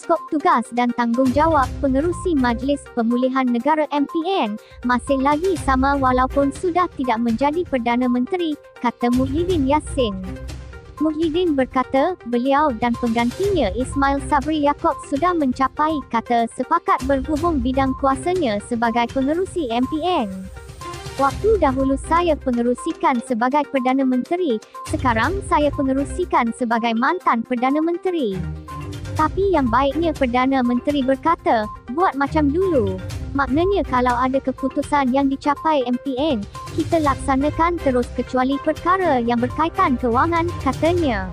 skop tugas dan tanggungjawab pengerusi Majlis Pemulihan Negara MPN masih lagi sama walaupun sudah tidak menjadi Perdana Menteri, kata Muhyiddin Yassin. Muhyiddin berkata, beliau dan penggantinya Ismail Sabri Yaakob sudah mencapai kata sepakat berhubung bidang kuasanya sebagai pengerusi MPN. Waktu dahulu saya pengerusikan sebagai Perdana Menteri, sekarang saya pengerusikan sebagai mantan Perdana Menteri. Tapi yang baiknya Perdana Menteri berkata, buat macam dulu. Maknanya kalau ada keputusan yang dicapai MPN, kita laksanakan terus kecuali perkara yang berkaitan kewangan, katanya.